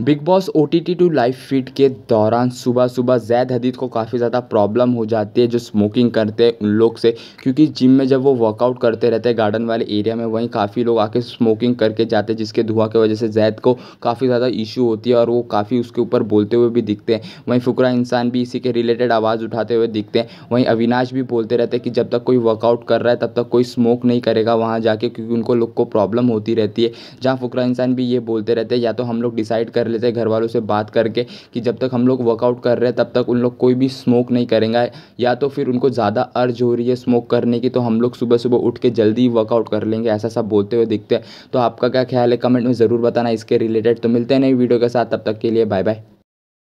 Bigg Boss OTT two live feed के दौरान सुबह सुबह जैद हदीद को काफ़ी ज़्यादा प्रॉब्लम हो जाती है जो स्मोकिंग करते हैं उन लोग से, क्योंकि जिम में जब वो वर्कआउट करते रहते हैं गार्डन वाले एरिया में वहीं काफ़ी लोग आके स्मोकिंग करके जाते हैं, जिसके धुआँ की वजह से जैद को काफ़ी ज़्यादा इशू होती है और वो काफ़ी उसके ऊपर बोलते हुए भी दिखते हैं। वहीं फुकरा इंसान भी इसी के रिलेटेड आवाज़ उठाते हुए दिखते हैं। वहीं अविनाश भी बोलते रहते हैं कि जब तक कोई वर्कआउट कर रहा है, तब तक कोई स्मोक नहीं करेगा वहाँ जाके, क्योंकि उनको लोग को प्रॉब्लम होती रहती है। जहाँ फुकरा इंसान भी ये बोलते रहते हैं, या तो हम लोग डिसाइड कर लेते हैं घर वालों से बात करके कि जब तक हम लोग वर्कआउट कर रहे हैं, तब तक उन लोग कोई भी स्मोक नहीं करेंगे। या तो फिर उनको ज़्यादा अर्ज़ हो रही है स्मोक करने की तो हम लोग सुबह सुबह उठ के जल्दी वर्कआउट कर लेंगे, ऐसा सब बोलते हुए दिखते हैं। तो आपका क्या ख्याल है? कमेंट में ज़रूर बताना, इसके रिलेटेड तो मिलते हैं नई वीडियो के साथ, तब तक के लिए बाय बाय